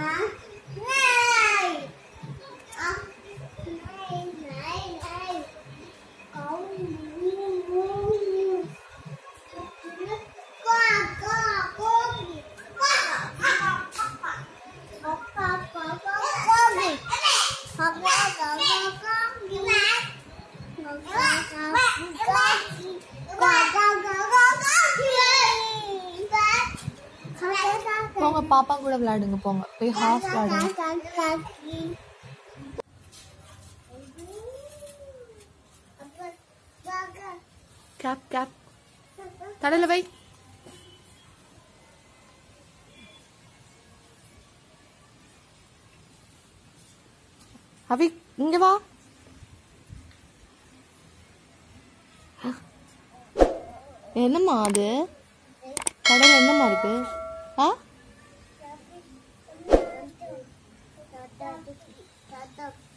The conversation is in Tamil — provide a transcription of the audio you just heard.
Huh? போங்க பாப்பா கூட விளையாடுங்க போங்க. போய் ஹாஃப் விளையாடுங்க. கேப் கேப் தடல வை. அவி இங்க வா. என்னம்மா அது? கடையில் என்னம்மா இருக்கு? ஆ? Stop.